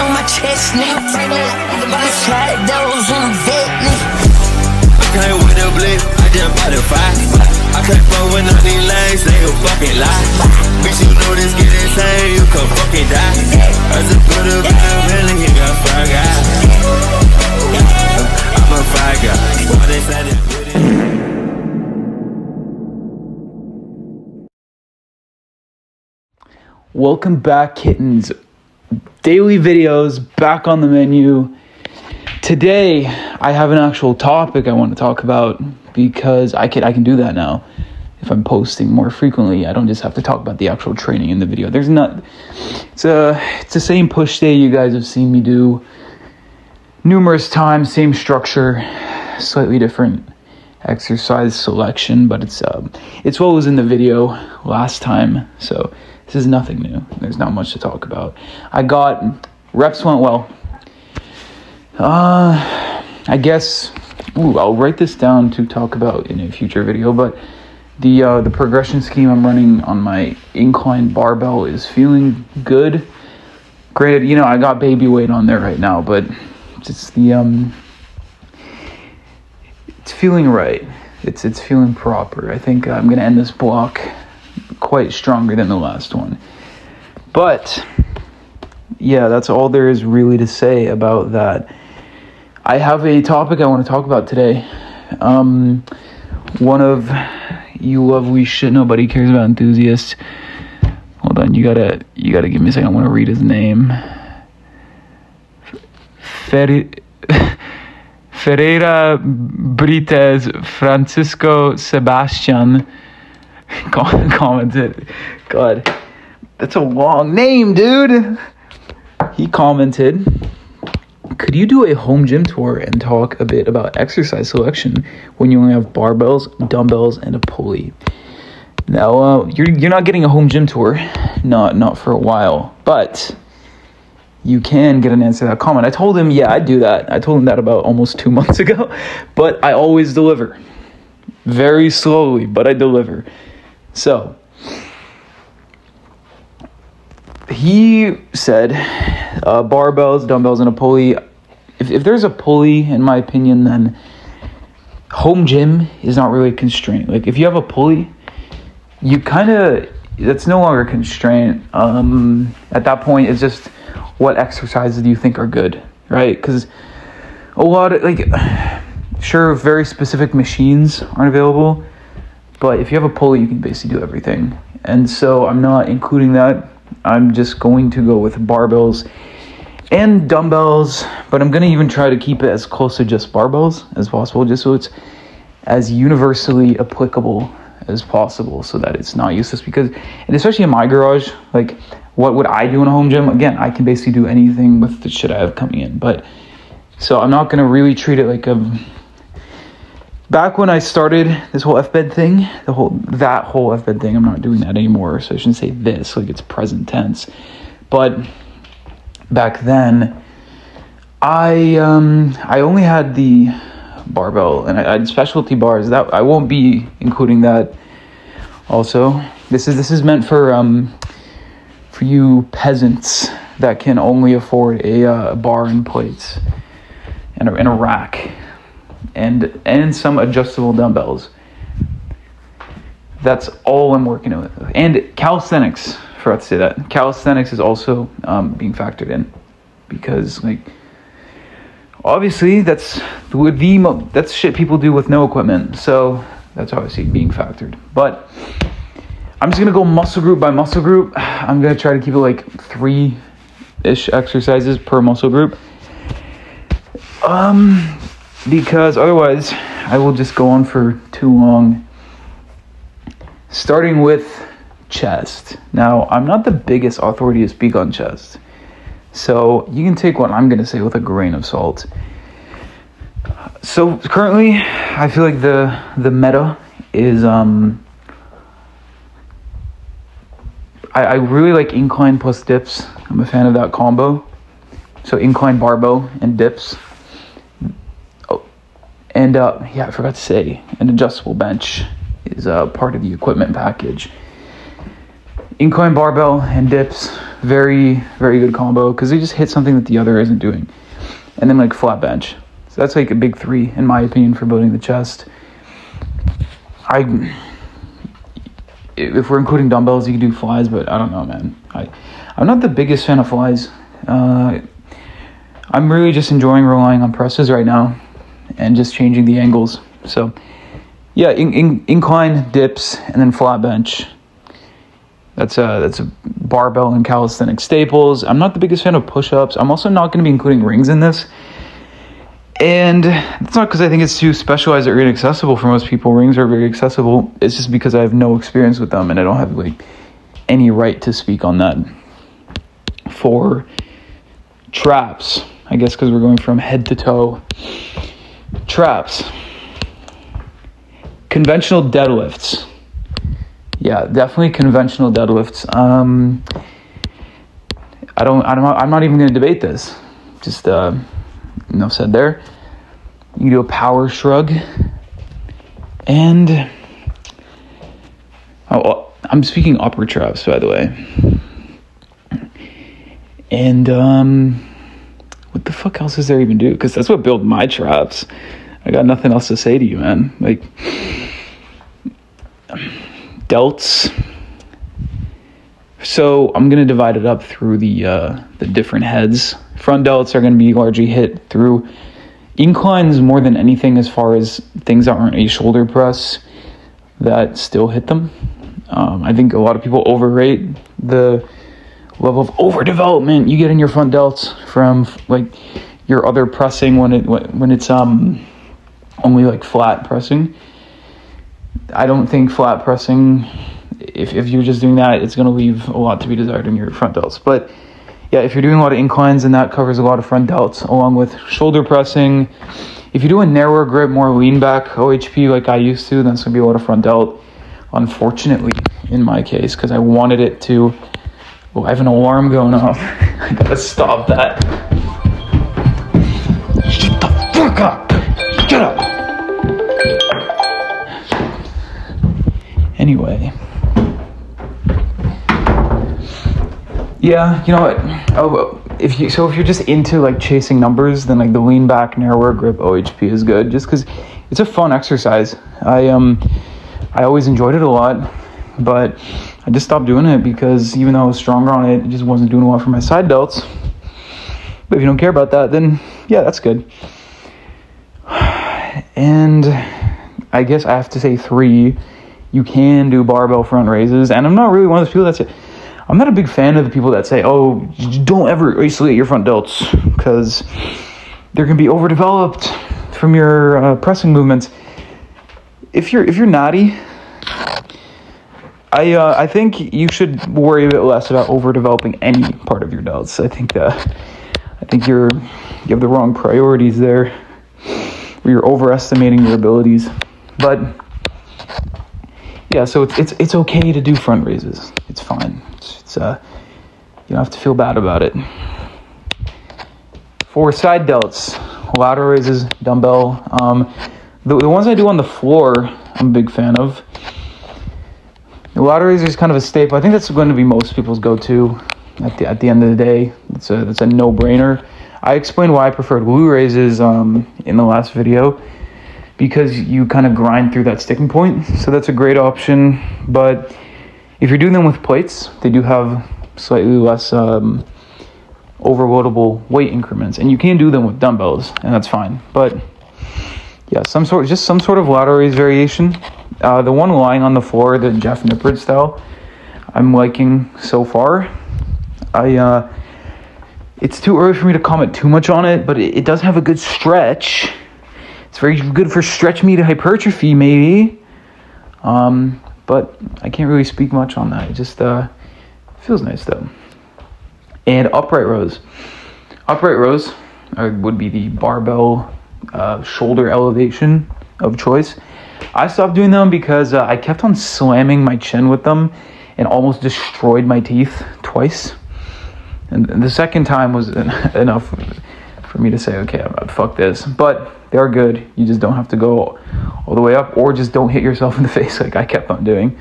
on my chest, nigga. Slide those on the vet, nigga. I came with a blip, I just bought a five. I can't fuck with none of these lanes, they a fucking lie. Bitch, you know this get insane, you can fucking die. I just put a bit of feeling, you got five guys. I'm a five guy. Why they say that with? Welcome back, kittens. Daily videos back on the menu. Today, I have an actual topic I want to talk about because I can I can do that now. If I'm posting more frequently, I don't just have to talk about the actual training in the video. There's not. It's a it's the same push day you guys have seen me do numerous times. Same structure, slightly different exercise selection, but it's um it's what was in the video last time. So this is nothing new. There's not much to talk about. I got reps went well. Uh, I guess. Ooh, I'll write this down to talk about in a future video. But the uh, the progression scheme I'm running on my incline barbell is feeling good. Granted, you know I got baby weight on there right now, but it's the um, it's feeling right. It's it's feeling proper. I think I'm gonna end this block quite stronger than the last one. But yeah, that's all there is really to say about that. I have a topic I want to talk about today. Um, one of you lovely shit nobody cares about enthusiasts. Hold on, you gotta you gotta give me a second. I want to read his name. Fer- Ferreira Brites Francisco Sebastian commented. God, that's a long name, dude. He commented, Could you do a home gym tour and talk a bit about exercise selection when you only have barbells, dumbbells, and a pulley? Now, uh, you're, you're not getting a home gym tour, not, not for a while, but you can get an answer to that comment. I told him, yeah, I'd do that. I told him that about almost two months ago, but I always deliver. Very slowly, but I deliver. So, he said uh, barbells, dumbbells, and a pulley. If, if there's a pulley, in my opinion, then home gym is not really a constraint. Like, if you have a pulley, you kind of, that's no longer a constraint. Um, at that point, it's just what exercises do you think are good, right? Because a lot of, like, sure, very specific machines aren't available, but if you have a pulley, you can basically do everything. And so I'm not including that. I'm just going to go with barbells and dumbbells, but I'm going to even try to keep it as close to just barbells as possible, just so it's as universally applicable as possible so that it's not useless because and especially in my garage like what would i do in a home gym again i can basically do anything with the shit i have coming in but so i'm not going to really treat it like a back when i started this whole f-bed thing the whole that whole f-bed thing i'm not doing that anymore so i shouldn't say this like it's present tense. But back then i um i only had the barbell and I, I had specialty bars. That i won't be including that also. This is this is meant for um for you peasants that can only afford a uh, bar and plates and a, and a rack and and some adjustable dumbbells. That's all i'm working with and calisthenics forgot to say that. Calisthenics is also um, being factored in because like obviously that's the, the that's shit people do with no equipment. So that's obviously being factored. But i'm just gonna go muscle group by muscle group. I'm gonna try to keep it like three ish exercises per muscle group. Um because otherwise i will just go on for too long starting with chest now i'm not the biggest authority to speak on chest so you can take what I'm going to say with a grain of salt. So currently, I feel like the the meta is um. I, I really like incline plus dips. I'm a fan of that combo. So incline barbell and dips. And uh, yeah, I forgot to say, an adjustable bench is uh, part of the equipment package. incline barbell and dips, very very good combo because they just hit something that the other isn't doing, and then like flat bench. So that's like a big three in my opinion for building the chest. I if we're including dumbbells, you can do flies, but I don't know, man. I I'm not the biggest fan of flies. Uh, I'm really just enjoying relying on presses right now and just changing the angles. So, yeah, in, in, incline dips and then flat bench. That's a that's a barbell and calisthenic staples. I'm not the biggest fan of push-ups. I'm also not going to be including rings in this. And it's not because I think it's too specialized or inaccessible for most people. Rings are very accessible. It's just because I have no experience with them and I don't have like any right to speak on that. For traps, I guess because we're going from head to toe. Traps. Conventional deadlifts. Yeah, definitely conventional deadlifts. Um, I don't. I don't. I'm not even going to debate this. Just uh, enough said there. You do a power shrug, and oh, I'm speaking upper traps, by the way. And um, what the fuck else is there even do? Because that's what built my traps. I got nothing else to say to you, man. Like delts. So I'm gonna divide it up through the uh, the different heads. Front delts are gonna be largely hit through inclines more than anything, as far as things that aren't a shoulder press that still hit them. Um, I think a lot of people overrate the level of overdevelopment you get in your front delts from like your other pressing when it when it's um only like flat pressing. I don't think flat pressing, if, if you're just doing that, it's going to leave a lot to be desired in your front delts. But yeah, if you're doing a lot of inclines, and that covers a lot of front delts, along with shoulder pressing. If you do a narrower grip, more lean back OHP like I used to, that's going to be a lot of front delt. Unfortunately, in my case, because I wanted it to. Oh, I have an alarm going off. I gotta stop that. Shut the fuck up! Shut up! Anyway. Yeah, you know what? Oh, if you so if you're just into like chasing numbers, then like the lean back narrower grip OHP is good, just because it's a fun exercise. I um I always enjoyed it a lot, but I just stopped doing it because even though I was stronger on it, it just wasn't doing well for my side delts. But if you don't care about that, then yeah, that's good. And I guess I have to say three. You can do barbell front raises, and I'm not really one of those people that's. I'm not a big fan of the people that say, "Oh, don't ever isolate your front delts," because they're gonna be overdeveloped from your uh, pressing movements. If you're if you're naughty, I uh, I think you should worry a bit less about overdeveloping any part of your delts. I think uh, I think you're you have the wrong priorities there. Where you're overestimating your abilities, but yeah, so it's it's it's okay to do front raises. It's fine. It's, it's uh you don't have to feel bad about it. For side delts, lateral raises, dumbbell. Um, the, the ones I do on the floor, I'm a big fan of. The lateral raiser is kind of a staple. I think that's going to be most people's go-to at the at the end of the day. It's a it's a no-brainer. I explained why I preferred glute raises um, in the last video because you kind of grind through that sticking point. So that's a great option. But if you're doing them with plates, they do have slightly less um, overloadable weight increments, and you can do them with dumbbells, and that's fine. But yeah, some sort, just some sort of raise variation. Uh, the one lying on the floor, the Jeff Nippard style, I'm liking so far. I uh, it's too early for me to comment too much on it, but it, it does have a good stretch. It's very good for stretch me to hypertrophy, maybe. Um, but I can't really speak much on that. It just uh, feels nice though. And upright rows. Upright rows are, would be the barbell uh, shoulder elevation of choice. I stopped doing them because uh, I kept on slamming my chin with them and almost destroyed my teeth twice. And the second time was enough for me to say, okay, fuck this. But they are good. You just don't have to go all the way up, or just don't hit yourself in the face like I kept on doing.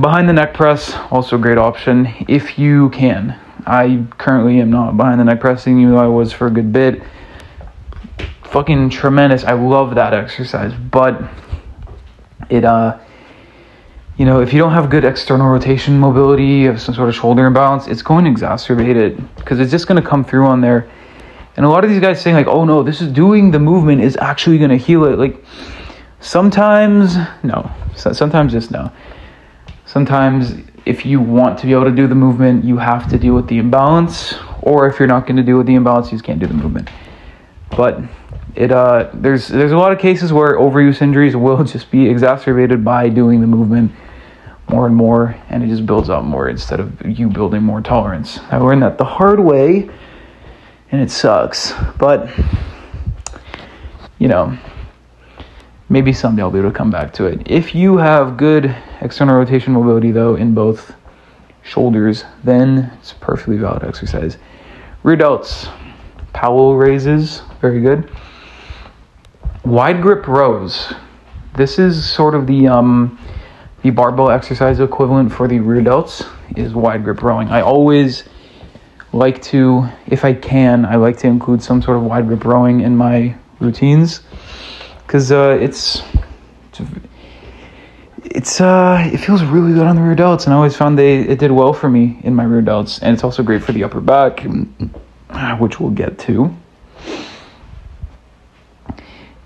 behind the neck press, also a great option if you can. I currently am not behind the neck pressing, even though I was for a good bit. Fucking tremendous. I love that exercise, but it uh you know, if you don't have good external rotation mobility, have some sort of shoulder imbalance, it's going to exacerbate it because it's just going to come through on there. And a lot of these guys saying like, "Oh no, this is doing the movement is actually going to heal it." Like sometimes no, sometimes just no. Sometimes if you want to be able to do the movement, you have to deal with the imbalance, or if you're not going to deal with the imbalance, you just can't do the movement. But it uh, there's there's a lot of cases where overuse injuries will just be exacerbated by doing the movement more and more, and it just builds up more instead of you building more tolerance. I learned that the hard way, and it sucks. But you know, maybe someday I'll be able to come back to it. If you have good external rotation mobility, though, in both shoulders, then it's perfectly valid exercise. Rear delts, Powell raises, very good. Wide grip rows. This is sort of the um, the barbell exercise equivalent for the rear delts is wide grip rowing. I always like to, if I can, I like to include some sort of wide grip rowing in my routines because uh, it's it's uh it feels really good on the rear delts and i always found they it did well for me in my rear delts and it's also great for the upper back which we'll get to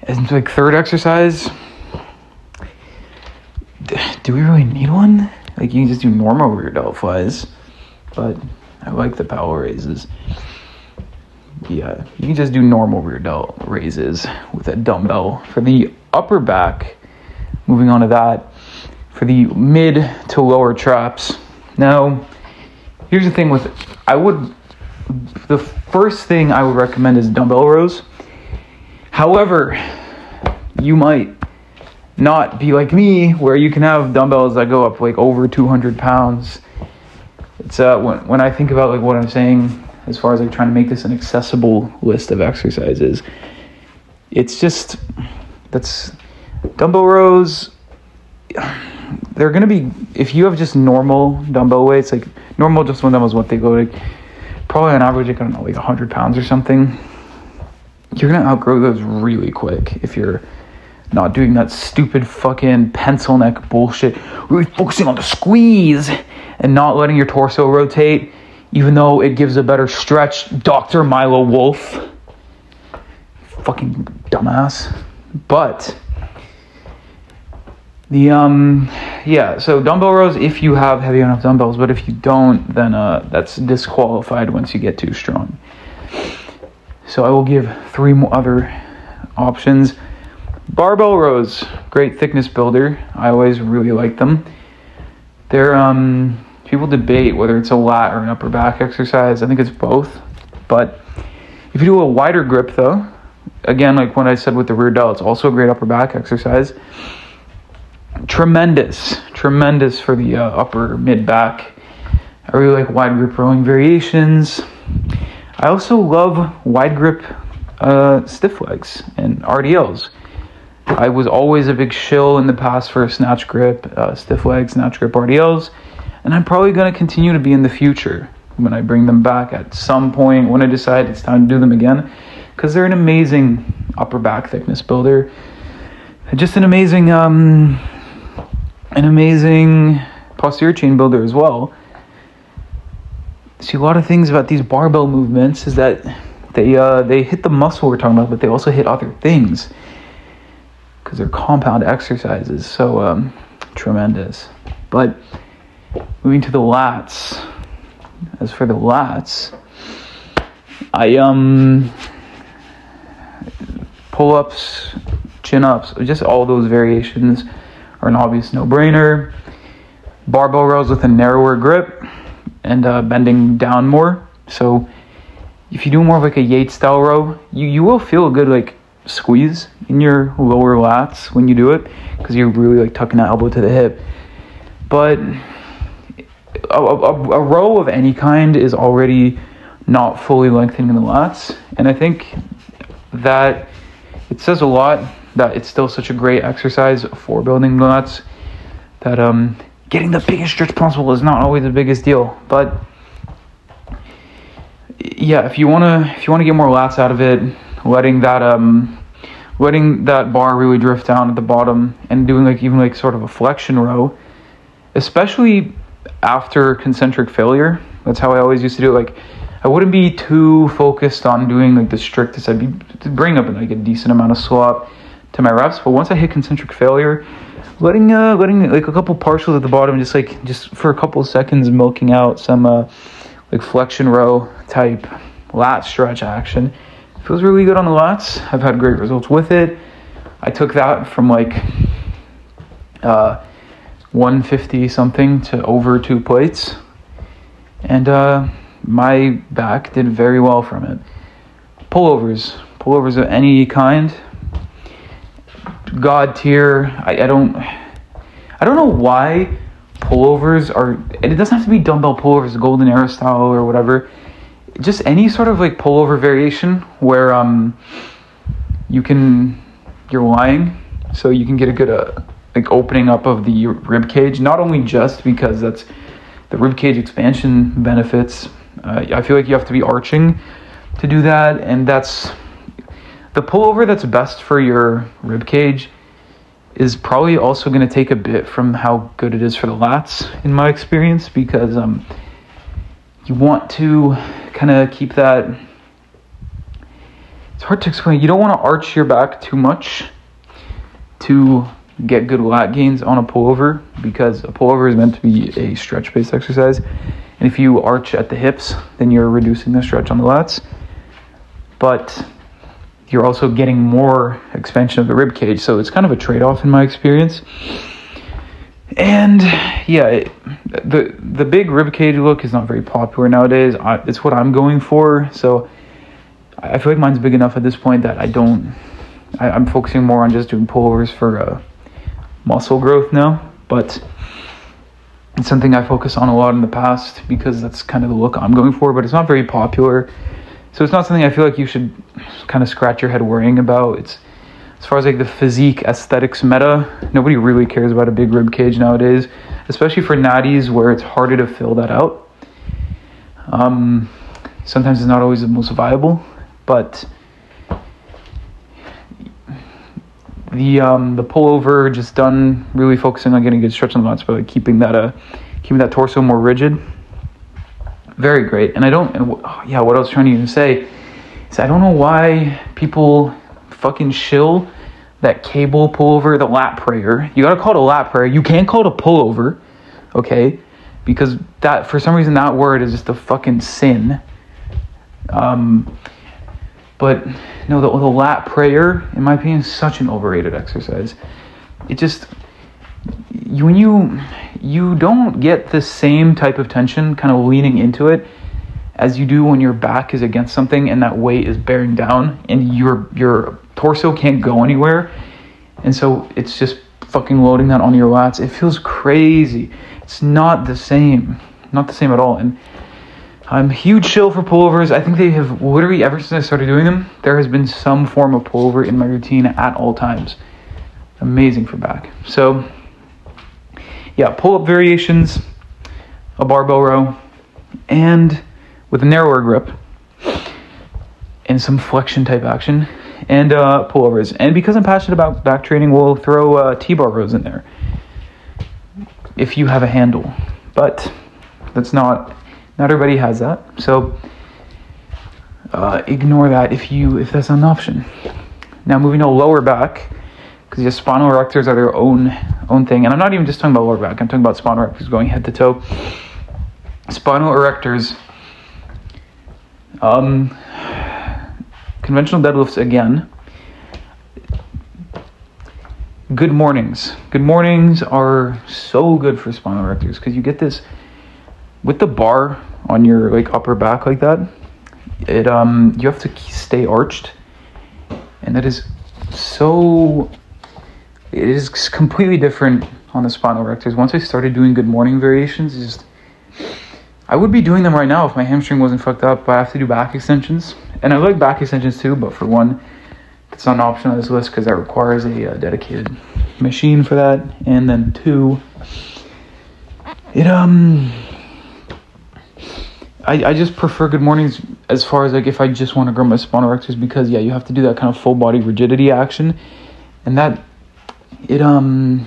and like third exercise do we really need one like you can just do normal rear delt flies but i like the Powell raises yeah you can just do normal rear delt raises with a dumbbell for the upper back moving on to that for the mid to lower traps. Now, here's the thing with. I would the first thing I would recommend is dumbbell rows. However, you might not be like me where you can have dumbbells that go up like over 200 pounds. It's uh when when I think about like what I'm saying as far as like trying to make this an accessible list of exercises, it's just that's dumbbell rows they're gonna be if you have just normal dumbbell weights, like normal just one dumbbells, what they go like probably on average, like I don't know, like hundred pounds or something. You're gonna outgrow those really quick if you're not doing that stupid fucking pencil neck bullshit. Really focusing on the squeeze and not letting your torso rotate, even though it gives a better stretch. Dr. Milo Wolf. Fucking dumbass. But the um yeah, so dumbbell rows if you have heavy enough dumbbells, but if you don't, then uh that's disqualified once you get too strong. So I will give three more other options. Barbell rows, great thickness builder. I always really like them. They're um people debate whether it's a lat or an upper back exercise. I think it's both. But if you do a wider grip though, again like when I said with the rear delt, it's also a great upper back exercise tremendous, tremendous for the uh, upper mid back. I really like wide grip rowing variations. I also love wide grip uh, stiff legs and RDLs. I was always a big shill in the past for snatch grip, uh, stiff legs, snatch grip RDLs, and I'm probably going to continue to be in the future when I bring them back at some point when I decide it's time to do them again because they're an amazing upper back thickness builder. Just an amazing um, an amazing posterior chain builder as well. See, a lot of things about these barbell movements is that they uh, they hit the muscle we're talking about, but they also hit other things because they're compound exercises. So um, tremendous. But moving to the lats. As for the lats, I um pull ups, chin ups, just all those variations are an obvious no-brainer. Barbell rows with a narrower grip and uh, bending down more. So if you do more of like a Yates style row, you, you will feel a good like squeeze in your lower lats when you do it because you're really like tucking that elbow to the hip. But a, a, a row of any kind is already not fully lengthening the lats, and I think that it says a lot that it's still such a great exercise for building lats that um getting the biggest stretch possible is not always the biggest deal. But yeah, if you wanna if you wanna get more lats out of it, letting that um letting that bar really drift down at the bottom and doing like even like sort of a flexion row, especially after concentric failure. That's how I always used to do it. Like I wouldn't be too focused on doing like the strictest. I'd be bring up like a decent amount of slop to my reps, but once I hit concentric failure, letting uh letting like a couple partials at the bottom, just like just for a couple seconds, milking out some uh like flexion row type lat stretch action. Feels really good on the lats. I've had great results with it. I took that from like uh 150 something to over two plates, and uh my back did very well from it. Pullovers, pullovers of any kind, god tier. I, I don't, I don't know why pullovers are. And it doesn't have to be dumbbell pullovers, golden era style or whatever. Just any sort of like pullover variation where um you can you're lying, so you can get a good uh, like opening up of the rib cage. Not only just because that's the rib cage expansion benefits. Uh, I feel like you have to be arching to do that, and that's the pullover that's best for your rib cage is probably also going to take a bit from how good it is for the lats in my experience because um, you want to kind of keep that it's hard to explain you don't want to arch your back too much to get good lat gains on a pullover because a pullover is meant to be a stretch based exercise and if you arch at the hips then you're reducing the stretch on the lats. But you're also getting more expansion of the rib cage. So it's kind of a trade off in my experience. And yeah, it, the the big rib cage look is not very popular nowadays. I, it's what I'm going for. So I feel like mine's big enough at this point that I don't. I, am focusing more on just doing pullovers for uh, muscle growth now. But it's something I focus on a lot in the past because that's kind of the look I'm going for. But it's not very popular so it's not something I feel like you should kind of scratch your head worrying about. It's as far as like the physique aesthetics meta, nobody really cares about a big rib cage nowadays, especially for natties where it's harder to fill that out. Um, sometimes it's not always the most viable, but the um, the pullover just done really focusing on getting good stretch on the lats, but like keeping that uh keeping that torso more rigid very great. And I don't, yeah, what I was trying to even say is I don't know why people fucking shill that cable pullover, the lat prayer. You gotta call it a lat prayer. You can't call it a pullover, okay? Because that, for some reason, that word is just a fucking sin. Um, but no, the, the lat prayer, in my opinion, is such an overrated exercise. It just, when you you don't get the same type of tension kind of leaning into it as you do when your back is against something and that weight is bearing down and your your torso can't go anywhere and so it's just fucking loading that on your lats it feels crazy it's not the same not the same at all and I'm huge shill for pullovers. I think they have literally ever since I started doing them, there has been some form of pullover in my routine at all times. Amazing for back. So yeah, pull up variations, a barbell row, and with a narrower grip and some flexion type action and uh, pullovers. And because I'm passionate about back training, we'll throw uh, T-bar rows in there if you have a handle. But that's not not everybody has that. So uh, ignore that if you if that's an option. Now moving to lower back because spinal erectors are their own own thing. And I'm not even just talking about lower back. I'm talking about spinal erectors going head to toe. Spinal erectors. Um, conventional deadlifts again. Good mornings. Good mornings are so good for spinal erectors because you get this with the bar on your like upper back like that. It um you have to stay arched, and that is so it is completely different on the spinal erectors. Once I started doing good morning variations, just I would be doing them right now if my hamstring wasn't fucked up. But I have to do back extensions, and I like back extensions too. But for one, it's not an option on this list because that requires a, uh, dedicated machine for that. And then two, it um I, I just prefer good mornings as far as like if I just want to grow my spinal erectors because yeah you have to do that kind of full body rigidity action and that it um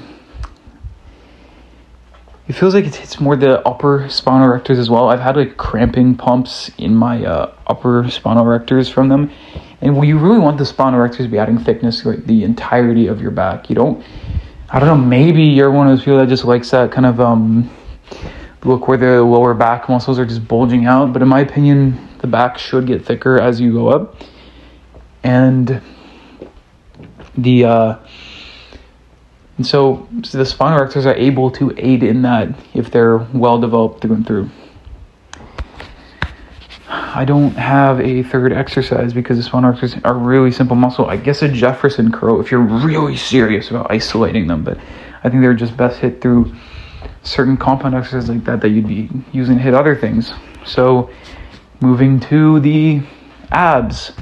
it feels like it hits more the upper spinal erectors as well. I've had like cramping pumps in my uh, upper spinal erectors from them, and you really want the spinal erectors to be adding thickness to like, the entirety of your back, you don't. I don't know. Maybe you're one of those people that just likes that kind of um, look where the lower back muscles are just bulging out. But in my opinion, the back should get thicker as you go up, and the uh, and so, so the spinal erectors are able to aid in that if they're well developed through and through. I don't have a third exercise because the spinal erectors are really simple muscle. I guess a Jefferson curl if you're really serious about isolating them, but I think they're just best hit through certain compound exercises like that that you'd be using to hit other things. So, moving to the abs.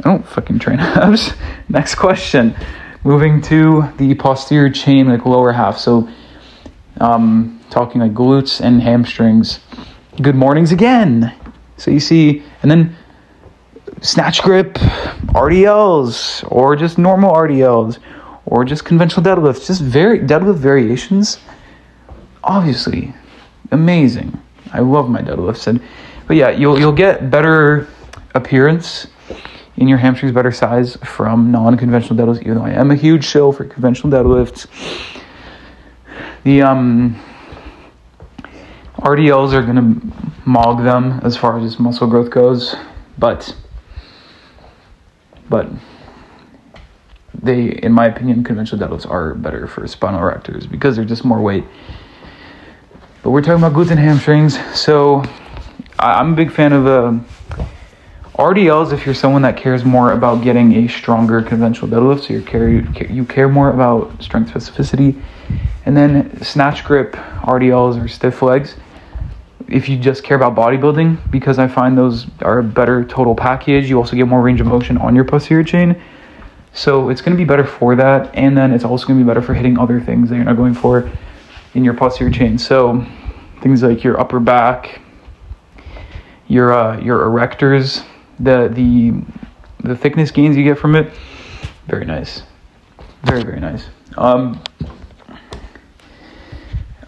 I don't fucking train abs. Next question moving to the posterior chain, like lower half. So, um, talking like glutes and hamstrings. Good mornings again. So you see, and then snatch grip, RDLs, or just normal RDLs, or just conventional deadlifts, just very deadlift variations. Obviously, amazing. I love my deadlifts, and but yeah, you'll you'll get better appearance in your hamstrings better size from non-conventional deadlifts, even though I am a huge shill for conventional deadlifts. The um, RDLs are going to mog them as far as muscle growth goes, but but they, in my opinion, conventional deadlifts are better for spinal erectors because they're just more weight. But we're talking about glutes and hamstrings, so I'm a big fan of uh, RDLs if you're someone that cares more about getting a stronger conventional deadlift, so you care you care more about strength specificity, and then snatch grip RDLs or stiff legs. If you just care about bodybuilding, because I find those are a better total package. You also get more range of motion on your posterior chain, so it's going to be better for that, and then it's also going to be better for hitting other things that you're not going for in your posterior chain. So things like your upper back, your uh, your erectors the the the thickness gains you get from it, very nice, very very nice. Um,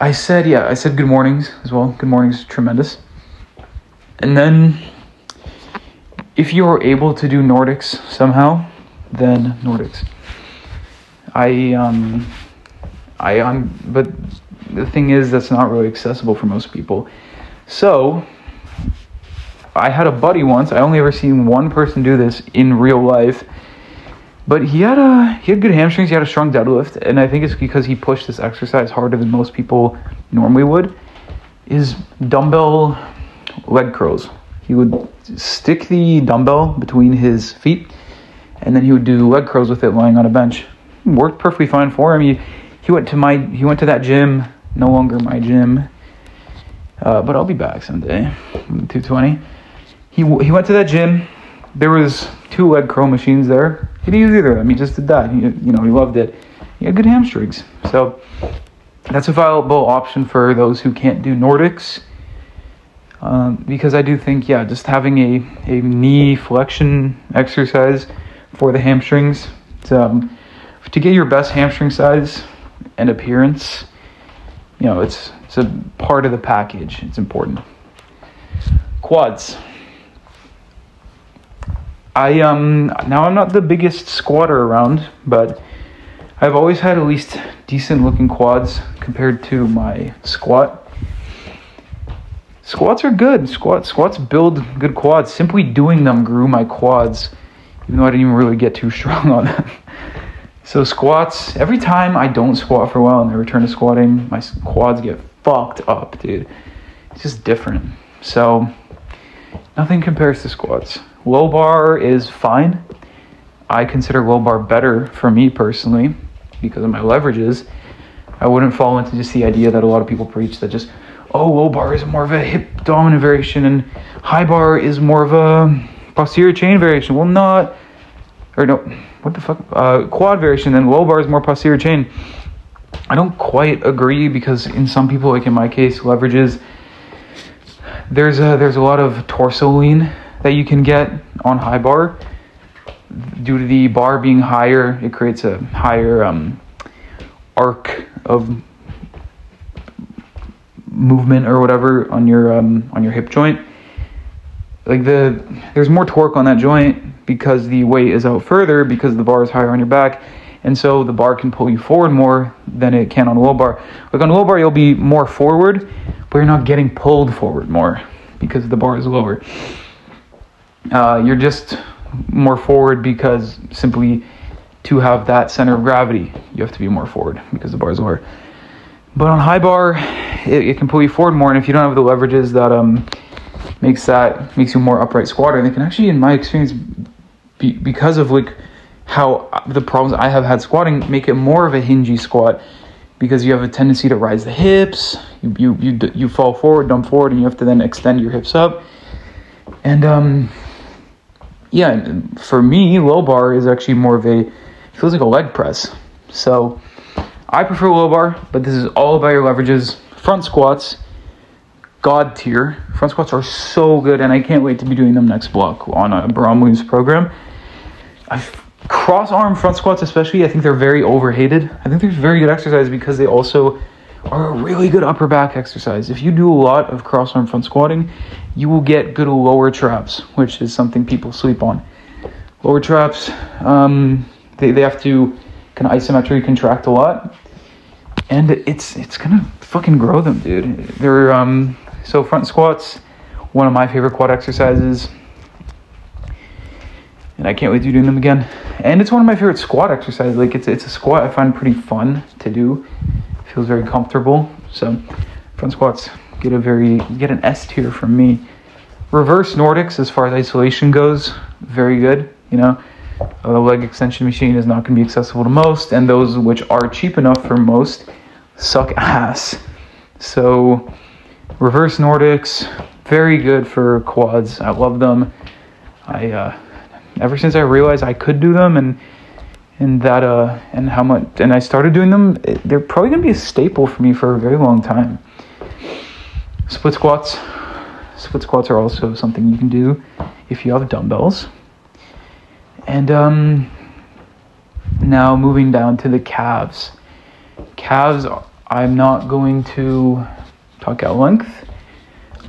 I said yeah, I said good mornings as well. Good mornings, tremendous. And then, if you are able to do Nordics somehow, then Nordics. I um, I um, but the thing is that's not really accessible for most people. So I had a buddy once. I only ever seen one person do this in real life, but he had a he had good hamstrings. He had a strong deadlift, and I think it's because he pushed this exercise harder than most people normally would. Is dumbbell leg curls. He would stick the dumbbell between his feet, and then he would do leg curls with it lying on a bench. Worked perfectly fine for him. He he went to my he went to that gym. No longer my gym. Uh, but I'll be back someday. 220 he he went to that gym. There was two leg curl machines there. He didn't use either of them. He just did that. He, you know, he loved it. He had good hamstrings. So that's a viable option for those who can't do Nordics. Um, because I do think, yeah, just having a, a knee flexion exercise for the hamstrings to, um, to get your best hamstring size and appearance, you know, it's, it's a part of the package. It's important. Quads. I um now I'm not the biggest squatter around, but I've always had at least decent looking quads compared to my squat. Squats are good. Squat squats build good quads. Simply doing them grew my quads, even though I didn't even really get too strong on them. So squats, every time I don't squat for a while and I return to squatting, my quads get fucked up, dude. It's just different. So nothing compares to squats. Low bar is fine. I consider low bar better for me personally because of my leverages. I wouldn't fall into just the idea that a lot of people preach that just, oh, low bar is more of a hip dominant variation and high bar is more of a posterior chain variation. Well, not, or no, what the fuck? Uh, quad variation, then low bar is more posterior chain. I don't quite agree because in some people, like in my case, leverages there's a there's a lot of torso lean that you can get on high bar due to the bar being higher. It creates a higher um, arc of movement or whatever on your um, on your hip joint. Like the there's more torque on that joint because the weight is out further because the bar is higher on your back. And so the bar can pull you forward more than it can on a low bar. Like on a low bar, you'll be more forward, but you're not getting pulled forward more because the bar is lower. Uh, you're just more forward because simply to have that center of gravity, you have to be more forward because the bar is lower. But on high bar, it, it can pull you forward more, and if you don't have the leverages that um, makes that makes you more upright squatter, they can actually, in my experience, be, because of like how the problems I have had squatting, make it more of a hingy squat because you have a tendency to rise the hips, you you you, you fall forward, dump forward, and you have to then extend your hips up, and um, yeah, for me, low bar is actually more of a feels like a leg press. So I prefer low bar, but this is all about your leverages. Front squats, god tier. Front squats are so good, and I can't wait to be doing them next block on a Williams program. I've, cross arm front squats, especially, I think they're very overhated. I think they're very good exercise because they also are a really good upper back exercise. If you do a lot of cross arm front squatting, you will get good lower traps, which is something people sleep on. Lower traps, um, they, they have to kind of isometrically contract a lot, and it's it's gonna fucking grow them, dude. They're um so front squats, one of my favorite quad exercises, and I can't wait to doing them again. And it's one of my favorite squat exercises. Like it's it's a squat I find pretty fun to do. Feels very comfortable. So front squats get a very get an S tier from me. Reverse Nordics as far as isolation goes, very good. You know, a leg extension machine is not going to be accessible to most, and those which are cheap enough for most suck ass. So, reverse Nordics, very good for quads. I love them. I uh, ever since I realized I could do them and and that uh and how much and I started doing them, they're probably gonna be a staple for me for a very long time. Split squats. Split squats are also something you can do if you have dumbbells. And um, now moving down to the calves. Calves, I'm not going to talk at length.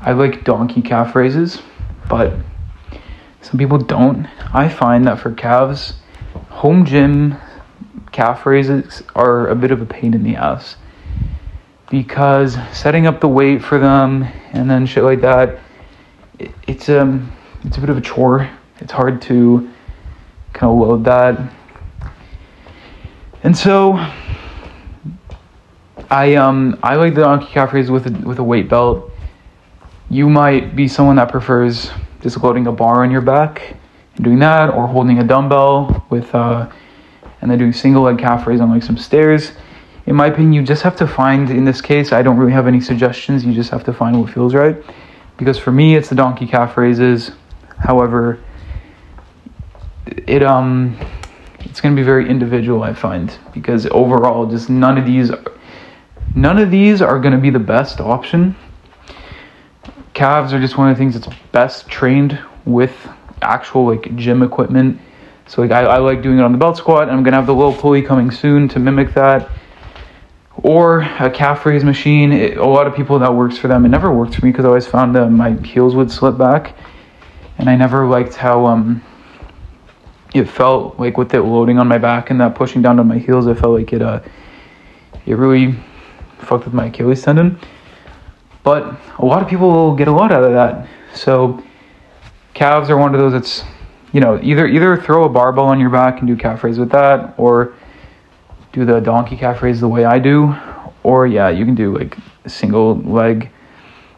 I like donkey calf raises, but some people don't. I find that for calves, home gym calf raises are a bit of a pain in the ass because setting up the weight for them and then shit like that, it, it's um it's a bit of a chore. It's hard to kind of load that. And so I um I like the donkey calf raise with a, with a weight belt. You might be someone that prefers just loading a bar on your back doing that, or holding a dumbbell with uh, and then doing single leg calf raise on like some stairs. In my opinion, you just have to find. In this case, I don't really have any suggestions. You just have to find what feels right. Because for me, it's the donkey calf raises. However, it um it's going to be very individual i find because overall just none of these none of these are going to be the best option calves are just one of the things that's best trained with actual like gym equipment so like i, I like doing it on the belt squat i'm to have the low pulley coming soon to mimic that or a calf raise machine it, a lot of people that works for them it never worked for me because i always found that my heels would slip back and i never liked how um it felt like with it loading on my back and that pushing down on my heels, I felt like it uh it really fucked with my Achilles tendon. But a lot of people will get a lot out of that. So calves are one of those that's you know, either either throw a barbell on your back and do calf raise with that, or do the donkey calf raise the way I do, or yeah, you can do like single leg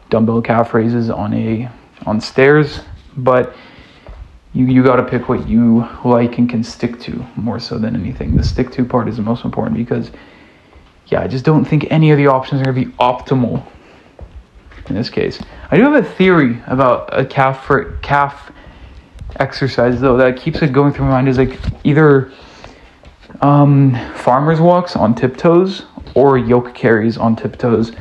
dumbbell calf raises on a on stairs. But you you got to pick what you like and can stick to more so than anything. The stick to part is the most important because yeah, I just don't think any of the options are going to be optimal in this case. I do have a theory about a calf for calf exercise though that keeps it going through my mind is like either um, farmers walks on tiptoes or yoke carries on tiptoes.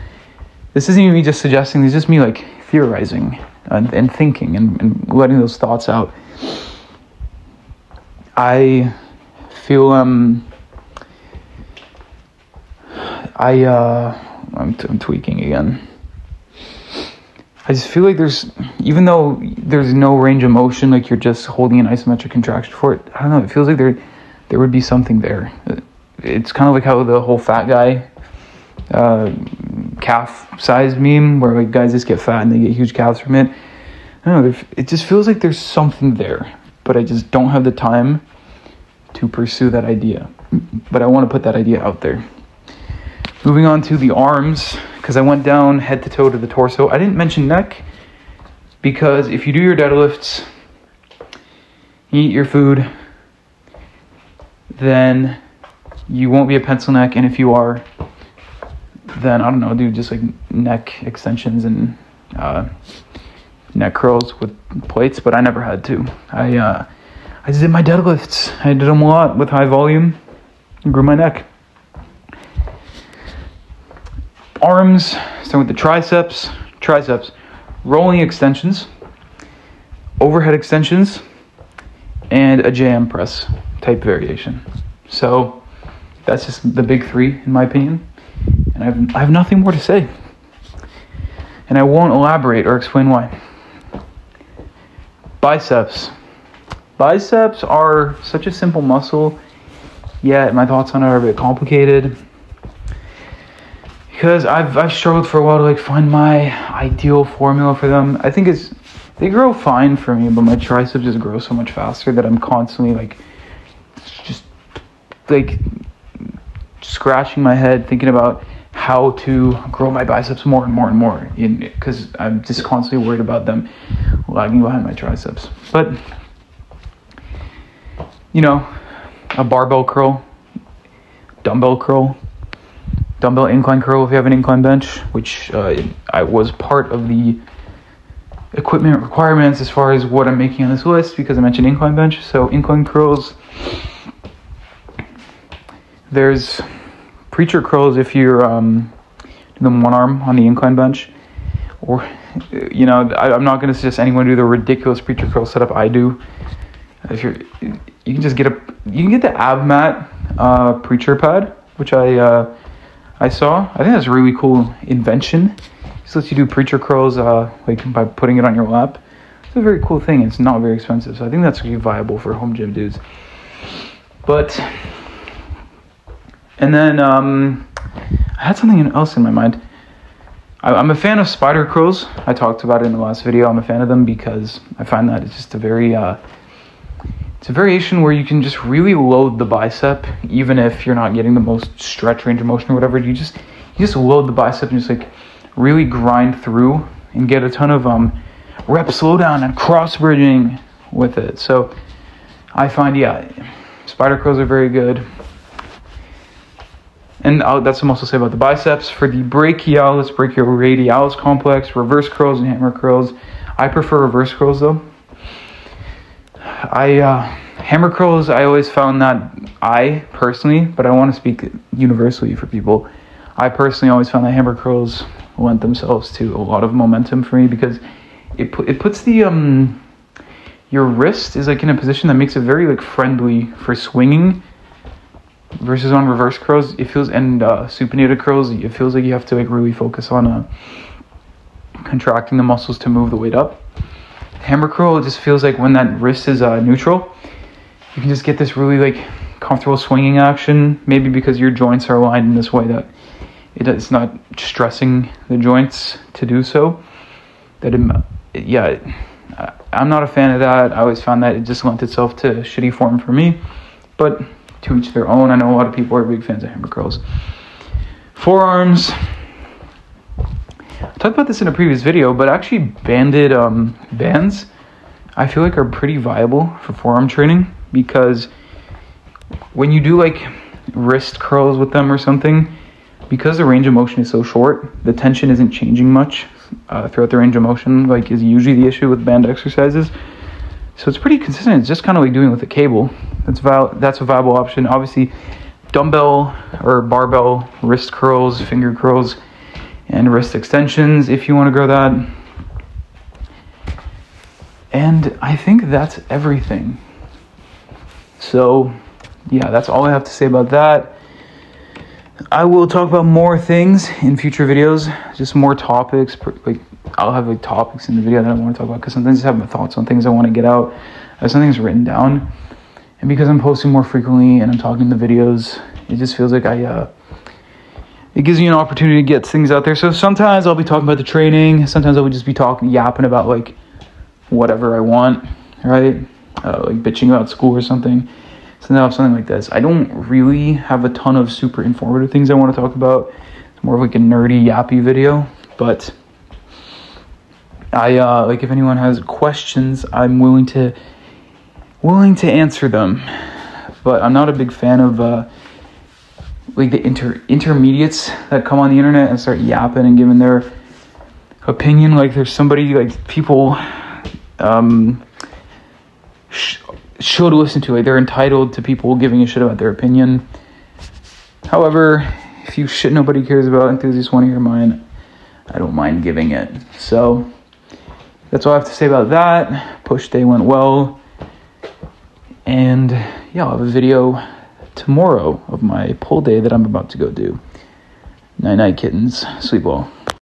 This isn't even me just suggesting, this is just me like theorizing and, and thinking and, and letting those thoughts out. I feel um I uh I'm, t- I'm tweaking again. I just feel like there's even though there's no range of motion, like you're just holding an isometric contraction for it. I don't know. It feels like there there would be something there. It's kind of like how the whole fat guy uh, calf size meme, where like guys just get fat and they get huge calves from it. I don't know. It just feels like there's something there, but I just don't have the time to pursue that idea. But I want to put that idea out there. Moving on to the arms, because I went down head to toe to the torso. I didn't mention neck because if you do your deadlifts, you eat your food, then you won't be a pencil neck. And if you are, then I don't know, do just like neck extensions and uh, neck curls with plates. But I never had to. I uh, I did my deadlifts. I did them a lot with high volume and grew my neck. Arms, starting with the triceps, triceps, rolling extensions, overhead extensions, and a JM press type variation. So that's just the big three, in my opinion. And I have, I have nothing more to say. And I won't elaborate or explain why. Biceps. Biceps are such a simple muscle, yet my thoughts on it are a bit complicated. Because I've, I've struggled for a while to like find my ideal formula for them. I think it's they grow fine for me, but my triceps just grow so much faster that I'm constantly like just like scratching my head thinking about how to grow my biceps more and more and more because I'm just constantly worried about them lagging behind my triceps. But you know, a barbell curl, dumbbell curl, dumbbell incline curl if you have an incline bench, which uh, I was part of the equipment requirements as far as what I'm making on this list because I mentioned incline bench. So incline curls, there's preacher curls if you're um, doing one arm on the incline bench, or you know I, am not going to suggest anyone do the ridiculous preacher curl setup I do. If you're, you can just get a you can get the ab mat uh, preacher pad, which I uh, I saw. I think that's a really cool invention. Just lets you do preacher curls uh, like by putting it on your lap. It's a very cool thing. It's not very expensive, so I think that's really viable for home gym dudes. But and then um, I had something else in my mind. I, I'm a fan of spider curls. I talked about it in the last video. I'm a fan of them because I find that it's just a very uh, it's a variation where you can just really load the bicep, even if you're not getting the most stretch range of motion or whatever. You just you just load the bicep and just like really grind through and get a ton of um, rep slowdown and cross bridging with it. So I find yeah, spider curls are very good. And I'll, that's what I'm also say about the biceps. For the brachialis, brachioradialis complex, reverse curls and hammer curls. I prefer reverse curls though. I uh, hammer curls. I always found that I personally, but I want to speak universally for people. I personally always found that hammer curls lent themselves to a lot of momentum for me because it it puts the um your wrist is like in a position that makes it very like friendly for swinging versus on reverse curls it feels and uh, supinated curls it feels like you have to like really focus on uh, contracting the muscles to move the weight up hammer curl it just feels like when that wrist is uh, neutral you can just get this really like comfortable swinging action maybe because your joints are aligned in this way that it's not stressing the joints to do so. That it, yeah i'm not a fan of that. I always found that it just lent itself to shitty form for me but to each their own. I know a lot of people are big fans of hammer curls. Forearms talked about this in a previous video, but actually banded um, bands, I feel like are pretty viable for forearm training because when you do like wrist curls with them or something, because the range of motion is so short, the tension isn't changing much uh, throughout the range of motion, like is usually the issue with band exercises. So it's pretty consistent. It's just kind of like doing with a cable. That's that's a viable option. Obviously, dumbbell or barbell wrist curls, finger curls, and wrist extensions if you want to grow that. And I think that's everything. So, yeah, that's all I have to say about that. I will talk about more things in future videos, just more topics. Like I'll have like topics in the video that I want to talk about because sometimes I have my thoughts on things I want to get out. I have some things written down, and because I'm posting more frequently and I'm talking in the videos, it just feels like I. Uh, it gives me an opportunity to get things out there. So sometimes I'll be talking about the training. Sometimes I'll just be talking, yapping about like whatever I want, right? Uh, like bitching about school or something. So now something like this. I don't really have a ton of super informative things I want to talk about. It's more of like a nerdy, yappy video. But I uh, like if anyone has questions, I'm willing to willing to answer them. But I'm not a big fan of uh, like the inter intermediates that come on the internet and start yapping and giving their opinion. Like there's somebody like people um, sh- should listen to. Like they're entitled to people giving a shit about their opinion. However, if you shit nobody cares about enthusiasts want to hear mine, I don't mind giving it. So that's all I have to say about that. Push day went well. And yeah, I'll have a video tomorrow of my pull day that I'm about to go do. Night night kittens. Sleep well.